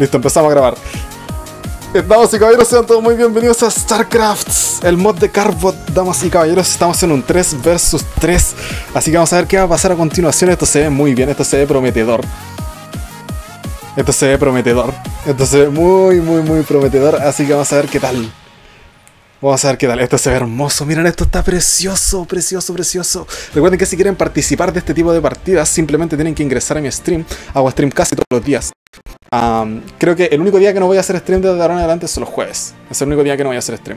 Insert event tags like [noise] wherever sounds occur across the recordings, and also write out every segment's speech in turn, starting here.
Listo, empezamos a grabar. Damas y caballeros, sean todos muy bienvenidos a StarCraft, el mod de Carbot. Damas y caballeros, estamos en un 3 versus 3. Así que vamos a ver qué va a pasar a continuación. Esto se ve muy bien, esto se ve prometedor. Esto se ve prometedor. Esto se ve muy, muy, muy prometedor. Así que vamos a ver qué tal. Vamos a ver qué tal. Esto se ve hermoso. Miren, esto está precioso, precioso, precioso. Recuerden que si quieren participar de este tipo de partidas, simplemente tienen que ingresar a mi stream. Hago stream casi todos los días. Creo que el único día que no voy a hacer stream desde ahora en adelante son los jueves. Es el único día que no voy a hacer stream.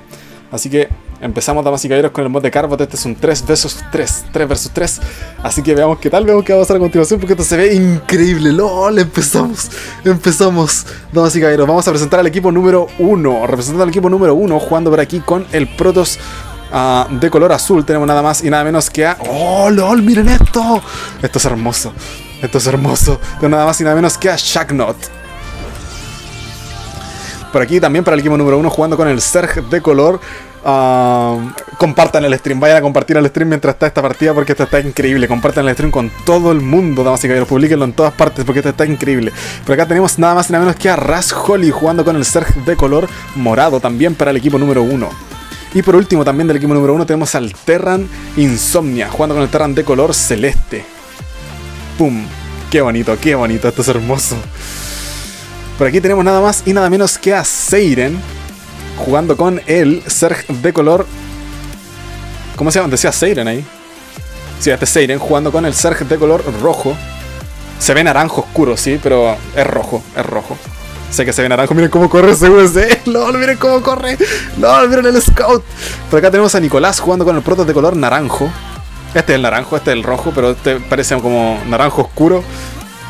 Así que empezamos, damas y caballeros, con el mod de Carbot. Este es un 3 versus 3. 3 versus 3. Así que veamos qué tal, veamos qué va a pasar a continuación, porque esto se ve increíble. LOL, empezamos. Empezamos, damas y caballeros. Vamos a presentar al equipo número 1. Representando al equipo número 1, jugando por aquí con el Protoss. Ah, de color azul tenemos nada más y nada menos que a... ¡Oh, lol! ¡Miren esto! Esto es hermoso. Esto es hermoso. Tenemos nada más y nada menos que a Shacknot. Por aquí también para el equipo número uno jugando con el Serg de color. compartan el stream, vayan a compartir el stream mientras está esta partida porque esto está increíble. Compartan el stream con todo el mundo, damas y caballeros. Publiquenlo en todas partes porque esto está increíble. Por acá tenemos nada más y nada menos que a Ras Holly jugando con el Serg de color morado también para el equipo número uno. Y por último, también del equipo número uno tenemos al Terran Insomnia jugando con el Terran de color celeste. ¡Pum! ¡Qué bonito, qué bonito! Esto es hermoso. Por aquí tenemos nada más y nada menos que a Seiren jugando con el Serg de color. ¿Cómo se llama? Decía Seiren ahí. Sí, este es Seiren jugando con el Serg de color rojo. Se ve naranjo oscuro, sí, pero es rojo, es rojo. Sé que se ve naranjo, miren cómo corre ese USD. [laughs] LOL, miren cómo corre. LOL, miren el scout. Por acá tenemos a Nicolás jugando con el proto de color naranjo. Este es el naranjo, este es el rojo, pero este parece como naranjo oscuro.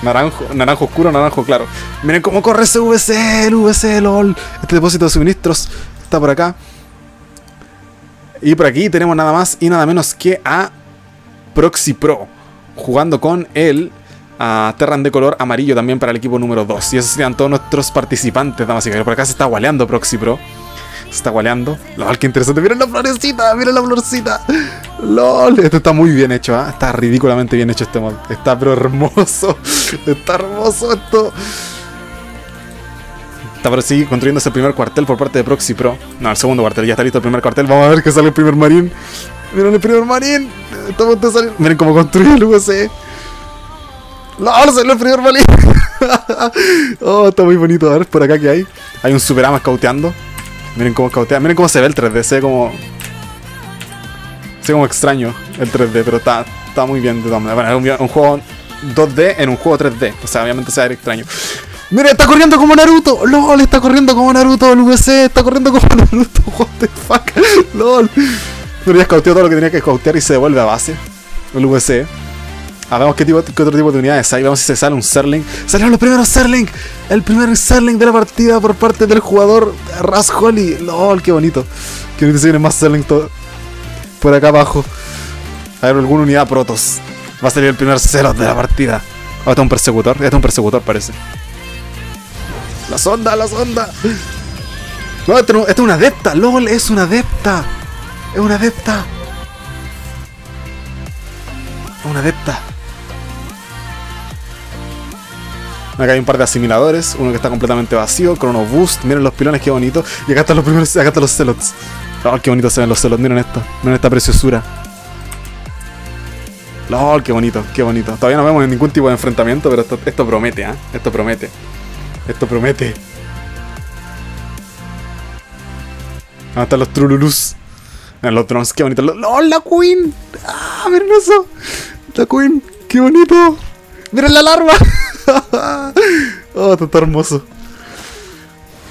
Naranjo, naranjo oscuro, naranjo claro. Miren cómo corre ese VC, el VC, LOL. Este depósito de suministros está por acá. Y por aquí tenemos nada más y nada menos que a Proxy Pro. Jugando con el a Terran de color amarillo también para el equipo número 2. Y esos serían todos nuestros participantes, damas y Por acá se está gualeando Proxy Pro. Se está gualeando. LOL, qué interesante. Miren la florecita, miren la florcita. LOL, esto está muy bien hecho, ¿ah? Está ridículamente bien hecho este mod. Está pero hermoso. [laughs] Está hermoso esto. Está por así construyéndose el primer cuartel por parte de Proxy Pro. No, el segundo cuartel, ya está listo el primer cuartel. Vamos a ver que sale el primer marín. Miren el primer marín. Estamos de salir. Miren cómo construye el UC. ¡LOL! Salió el primer marín. [laughs] oh, está muy bonito. A ver, por acá que hay. Hay un Superama scouteando. Miren cómo cautea. Miren cómo se ve el 3D. Se ve como. Se como extraño el 3D, pero está, está muy bien de todas. Bueno, es un, juego 2D en un juego 3D. O sea, obviamente se va a ver extraño. ¡Mira, está corriendo como Naruto! ¡LOL! Está corriendo como Naruto el VC. Está corriendo como [laughs] Naruto. What the fuck. [laughs] ¡LOL! Pero ya escauteó todo lo que tenía que escautear y se devuelve a base. El VC. Ver, qué, qué otro tipo de unidades hay. Vamos si se sale un Serling. ¡Salieron los primeros Serling! El primer Serling de la partida por parte del jugador Ras Holly. ¡Lol! ¡Qué bonito! Que bonito se viene más Serling todo. Por acá abajo. A ver, alguna unidad Protos. Va a salir el primer Ceros de la partida. Oh, este es un persecutor. Este es un persecutor, parece. La sonda, la sonda. No, este, este es una adepta. LOL, es una adepta. Es una adepta. Es una adepta. Acá hay un par de asimiladores, uno que está completamente vacío, Chrono Boost, miren los pilones, qué bonito. Y acá están los primeros, acá están los celots. Oh, qué bonito se ven los celots, miren esto, miren esta preciosura. LOL, qué bonito, qué bonito. Todavía no vemos ningún tipo de enfrentamiento, pero esto, promete, ¿eh? Esto promete. Esto promete. Ahí están los Trululus. Los drones, qué bonito. ¡LOL, la Queen! ¡Ah, miren eso! La Queen, qué bonito. ¡Miren la larva! [laughs] oh, está hermoso.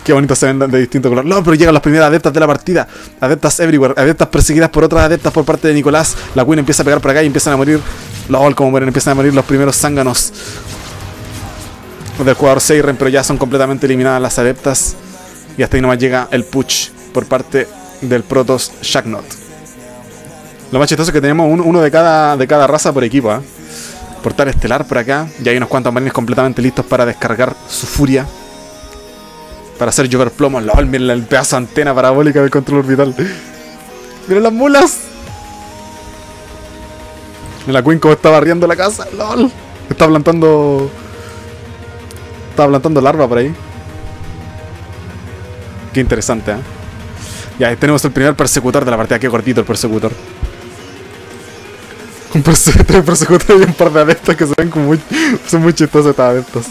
Qué bonito se ven de distinto color. No, pero llegan las primeras adeptas de la partida. Adeptas everywhere. Adeptas perseguidas por otras adeptas por parte de Nicolás. La Queen empieza a pegar por acá y empiezan a morir. LOL, como mueren, empiezan a morir los primeros zánganos del jugador Seiren, pero ya son completamente eliminadas las adeptas. Y hasta ahí nomás llega el push por parte del Protoss Shacknot. Lo más chistoso es que tenemos uno de cada, de cada raza por equipo, ¿eh? Portal estelar por acá. Y hay unos cuantos marines completamente listos para descargar su furia. Para hacer llover plomo. LOL, miren el pedazo de antena parabólica del control orbital. Miren las mulas. La Queen está barriendo la casa. LOL. Está plantando. Está plantando larva por ahí. Qué interesante, ¿eh? Ya, ahí tenemos el primer persecutor de la partida. Qué cortito el persecutor. [laughs] Un persecutor y un par de adeptos que se ven como muy... Son muy chistosos estos adeptos.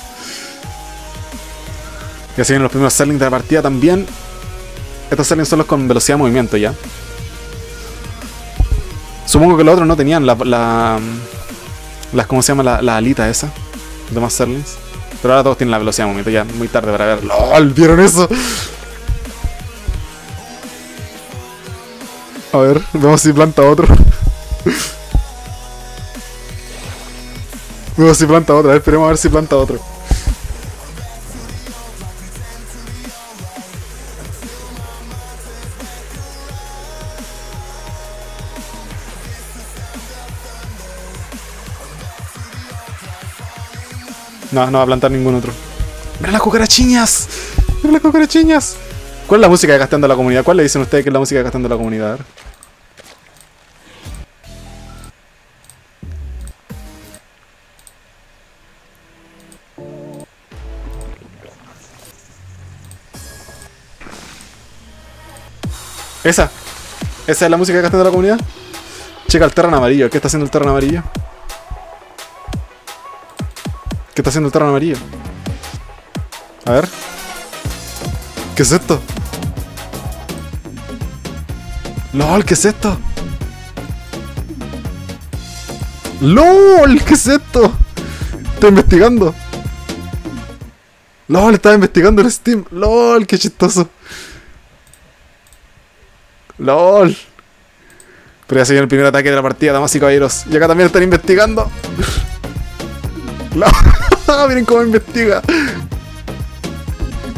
Y así vienen los primeros sellings de la partida también. Estos sellings son los con velocidad de movimiento ya. Supongo que los otros no tenían la... la las, ¿Cómo se llama? La, la alita esa. De más Serlings. Pero ahora todos tienen la velocidad de movimiento. Ya muy tarde para ver. ¡Lol! ¿Vieron eso? A ver, vemos si planta otro. [laughs] si planta otro. A ver, esperemos a ver si planta otro. No, no va a plantar ningún otro. ¡Mira las cucarachiñas! ¡Mira las cucarachiñas! ¿Cuál es la música de Gastando la Comunidad? ¿Cuál le dicen ustedes que es la música de Gastando la Comunidad? Esa. Esa es la música de Gastando la Comunidad. Checa el terreno amarillo. ¿Qué está haciendo el terreno amarillo? ¿Qué está haciendo el terreno amarillo? A ver. ¿Qué es esto? LOL, ¿qué es esto? LOL, ¿qué es esto? Está investigando. LOL, estaba investigando el Steam. LOL, qué chistoso. LOL. Pero ya se el primer ataque de la partida, damas y caballeros. Y acá también están investigando. [laughs] LOL. [laughs] Miren cómo investiga.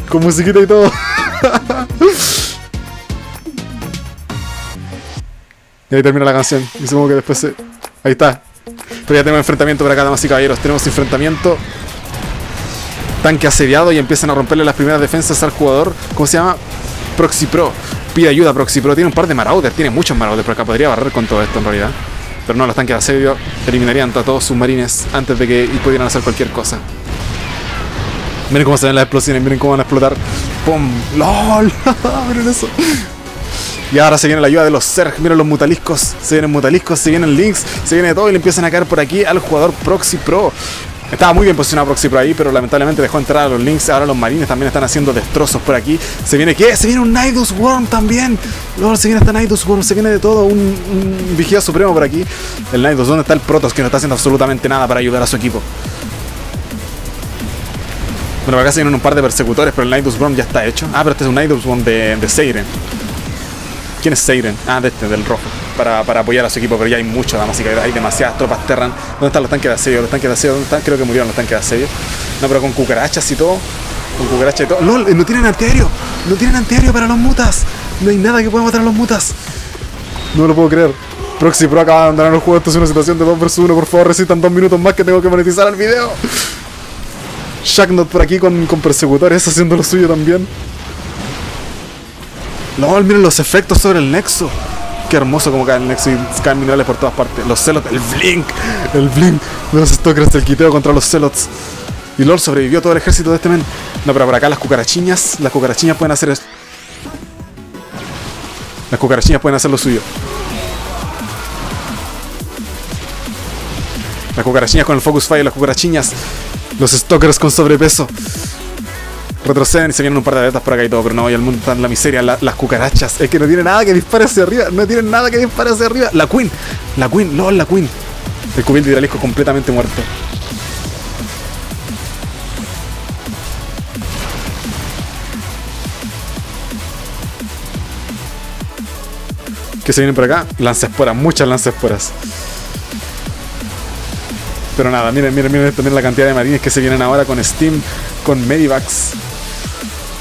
Con musiquita y todo. [laughs] y ahí termina la canción. Y supongo que después se... Ahí está. Pero ya tenemos enfrentamiento por acá, damas y caballeros. Tenemos enfrentamiento. Tanque asediado y empiezan a romperle las primeras defensas al jugador. ¿Cómo se llama? Proxy Pro. Pide ayuda Proxy Pro. Tiene un par de Marauders. Tiene muchos Marauders por acá. Podría barrer con todo esto en realidad. Pero no, los tanques de asedio eliminarían a todos sus marines antes de que pudieran hacer cualquier cosa. Miren cómo se ven las explosiones, miren cómo van a explotar. ¡Pum! ¡LOL! [laughs] miren eso. Y ahora se viene la ayuda de los Zerg. Miren los mutaliscos. Se vienen mutaliscos, se vienen links, se viene todo y le empiezan a caer por aquí al jugador Proxy Pro. Estaba muy bien posicionado Proxy Pro ahí, pero lamentablemente dejó entrar a los links. Ahora los marines también están haciendo destrozos por aquí. Se viene ¿qué? Se viene un Nidus Worm también. Luego se viene hasta Nidus Worm, se viene de todo. Un, un vigía supremo por aquí. El Nidus, ¿dónde está el Protoss que no está haciendo absolutamente nada para ayudar a su equipo? Bueno, acá se vienen un par de persecutores, pero el Nidus Worm ya está hecho. Ah, pero este es un Nidus Worm de, de Seiren. ¿Quién es Seiren? Ah, de este, del rojo. Para, para apoyar a su equipo, pero ya hay mucho, damas y Hay demasiadas tropas Terran. ¿Dónde están los tanques de asedio? ¿Los tanques de asedio dónde están? Creo que murieron los tanques de asedio. No, pero con cucarachas y todo. Con cucarachas y todo. ¡Lol! No tienen antiaéreo. No tienen antiaéreo para los mutas. No hay nada que pueda matar a los mutas. No lo puedo creer. Proxy Pro acaba de abandonar el juego. Esto es una situación de 2 vs 1. Por favor, resistan dos minutos más que tengo que monetizar el video. Shacknot por aquí con, con persecutores haciendo lo suyo también. LOL, miren los efectos sobre el Nexo. Qué hermoso como cae el Nexo y caen minerales por todas partes. Los Celots, el Blink, el Blink de los Stalkers del quiteo contra los Celots. Y LOL sobrevivió todo el ejército de este men. No, pero por acá las cucarachiñas, las cucarachiñas pueden hacer esto. Las cucarachiñas pueden hacer lo suyo. Las cucarachiñas con el Focus Fire, las cucarachiñas. Los Stalkers con sobrepeso. Retroceden y se vienen un par de aletas por acá y todo, pero no, y el mundo está en la miseria. las cucarachas, es que no tiene nada que dispare hacia arriba, no tiene nada que dispare hacia arriba. La Queen, la Queen, no, la Queen. El cubil de hidralisco completamente muerto. ¿Qué se vienen por acá? Lancesporas, muchas lancesporas. Pero nada, miren, miren, miren también la cantidad de marines que se vienen ahora con Steam, con Medivacs.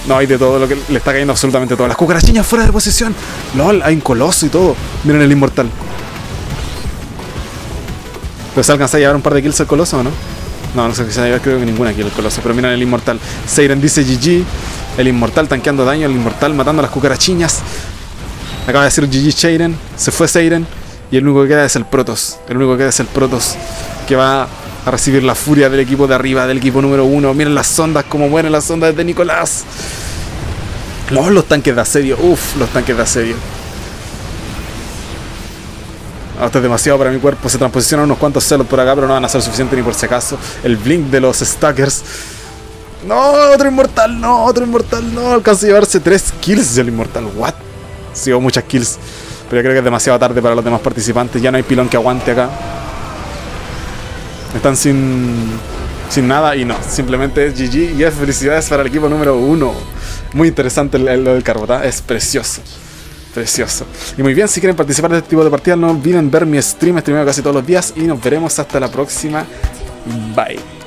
No, hay de todo lo que le está cayendo absolutamente todo. Las cucarachiñas fuera de posición. LOL, hay un coloso y todo. Miren el inmortal. Pero se alcanza a llevar un par de kills al coloso, ¿o no? No, no se alcanza a llevar creo que ninguna kill al coloso. Pero miren el inmortal. Seiren dice GG. El inmortal tanqueando daño. El inmortal matando a las cucarachiñas. Acaba de decir GG Seiren. Se fue Seiren. Y el único que queda es el Protoss. El único que queda es el Protoss. Que va a recibir la furia del equipo de arriba, del equipo número uno. Miren las ondas, como mueren las ondas de Nicolás. Los, los tanques de asedio, uff, los tanques de asedio. Ah, esto es demasiado para mi cuerpo. Se transposicionan unos cuantos celos por acá, pero no van a ser suficientes ni por si acaso. El blink de los stackers. No, otro inmortal, no, otro inmortal, no. Alcanza a llevarse 3 kills del inmortal. What? Sigo muchas kills. Pero yo creo que es demasiado tarde para los demás participantes. Ya no hay pilón que aguante acá. Están sin, sin nada y no. Simplemente es GG y es felicidades para el equipo número 1. Muy interesante lo del Carbota. Es precioso. Precioso. Y muy bien, si quieren participar de este tipo de partidas, no olviden ver mi stream, streameo casi todos los días y nos veremos hasta la próxima. Bye.